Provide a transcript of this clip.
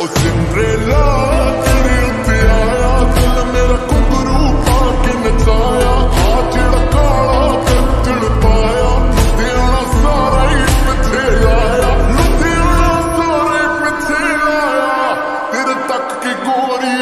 ਉਹ ਸਿੰਡਰੇਲਾ ਤੇਰੇ ਉੱਤੇ ਆਇਆ, ਦਿਲ ਮੇਰਾ ਕੁੰਗਰੂ ਪਾ ਕੇ ਨਚਾਇਆ, ਆ ਜਿਹੜਾ ਕਾਲਾ ਕੱਤਣ ਪਾਇਆ, ਲੁਧਿਆਣਾ ਸਾਰਾ ਹੀ ਪਿੱਛੇ ਆਇਆ, ਲੁਧਿਆਣਾ ਸਾਰਾ ਪਿੱਛੇ ਆਇਆ ਤੇਰੇ ਤੱਕ ਕੀ ਗੋਰੀ